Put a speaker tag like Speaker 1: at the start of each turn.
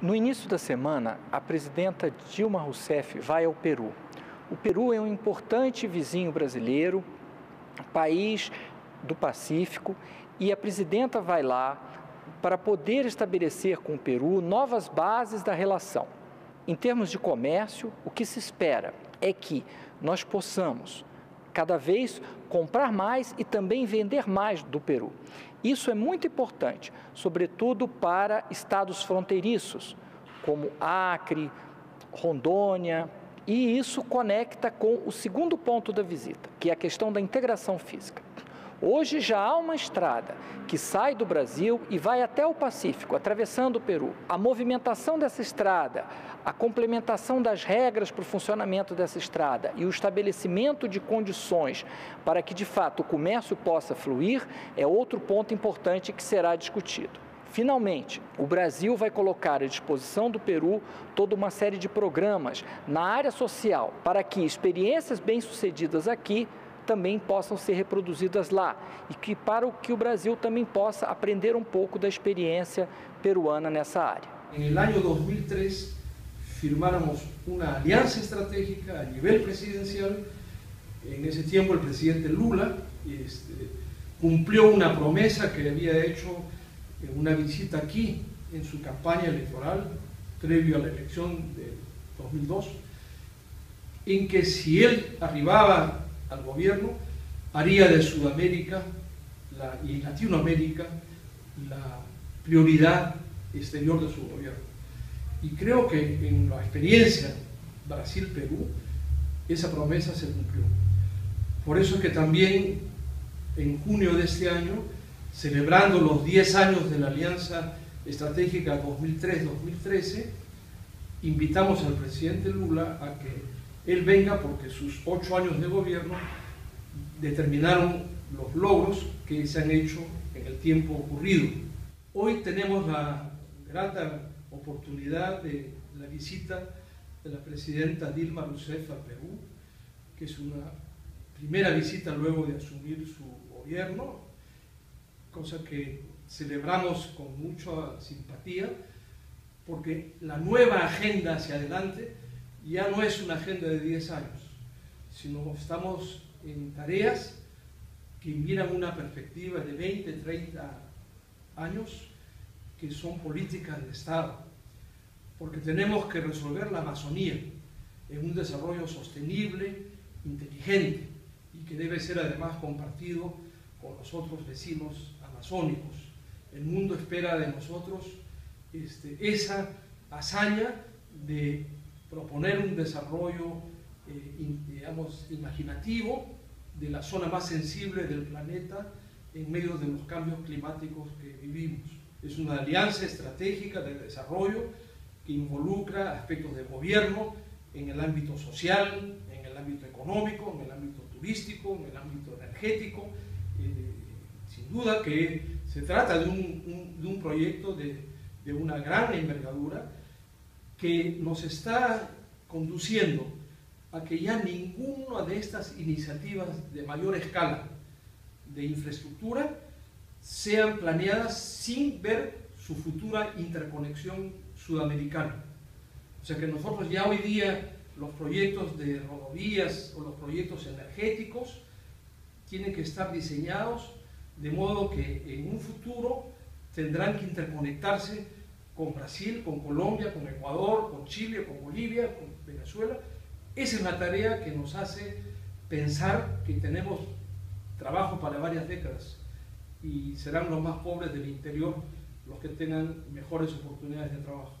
Speaker 1: No início da semana, a presidenta Dilma Rousseff vai ao Peru. O Peru é um importante vizinho brasileiro, país do Pacífico, e a presidenta vai lá para poder estabelecer com o Peru novas bases da relação. Em termos de comércio, o que se espera é que nós possamos cada vez comprar mais e também vender mais do Peru. Isso é muito importante, sobretudo para estados fronteiriços, como Acre, Rondônia, e isso conecta com o segundo ponto da visita, que é a questão da integração física. Hoje já há uma estrada que sai do Brasil e vai até o Pacífico, atravessando o Peru. A movimentação dessa estrada, a complementação das regras para o funcionamento dessa estrada e o estabelecimento de condições para que de fato o comércio possa fluir é outro ponto importante que será discutido. Finalmente, o Brasil vai colocar à disposição do Peru toda uma série de programas na área social para que experiências bem-sucedidas aqui também possam ser reproduzidas lá e que para o que o Brasil também possa aprender um pouco da experiência peruana nessa área.
Speaker 2: Em ano 2003 firmáramos uma aliança estratégica a nível presidencial. En ese tiempo el presidente Lula este, cumplió una promesa que había hecho en una visita aquí en su campaña electoral previo a la elección de 2002, en que si él arribaba al gobierno, haría de Sudamérica y Latinoamérica la prioridad exterior de su gobierno. Y creo que en la experiencia Brasil-Perú, esa promesa se cumplió. Por eso es que también en junio de este año, celebrando los 10 años de la Alianza Estratégica 2003-2013, invitamos al presidente Lula a que él venga porque sus ocho años de gobierno determinaron los logros que se han hecho en el tiempo ocurrido. Hoy tenemos la grata oportunidad de la visita de la presidenta Dilma Rousseff a Perú, que es una primera visita luego de asumir su gobierno, cosa que celebramos con mucha simpatía, porque la nueva agenda hacia adelante ya no es una agenda de 10 años, sino estamos en tareas que miran una perspectiva de 20, 30 años, que son políticas de Estado, porque tenemos que resolver la Amazonía en un desarrollo sostenible, inteligente, y que debe ser además compartido con los otros vecinos amazónicos. El mundo espera de nosotros este, esa hazaña de proponer un desarrollo, eh, digamos, imaginativo de la zona más sensible del planeta en medio de los cambios climáticos que vivimos. Es una alianza estratégica de desarrollo que involucra aspectos de gobierno en el ámbito social, en el ámbito económico, en el ámbito turístico, en el ámbito energético. Eh, sin duda que se trata de un, proyecto de una gran envergadura que nos está conduciendo a que ya ninguna de estas iniciativas de mayor escala de infraestructura sean planeadas sin ver su futura interconexión sudamericana. O sea que nosotros ya hoy día los proyectos de rodovías o los proyectos energéticos tienen que estar diseñados de modo que en un futuro tendrán que interconectarse con Brasil, con Colombia, con Ecuador, con Chile, con Bolivia, con Venezuela. Esa es la tarea que nos hace pensar que tenemos trabajo para varias décadas y serán los más pobres del interior los que tengan mejores oportunidades de trabajo.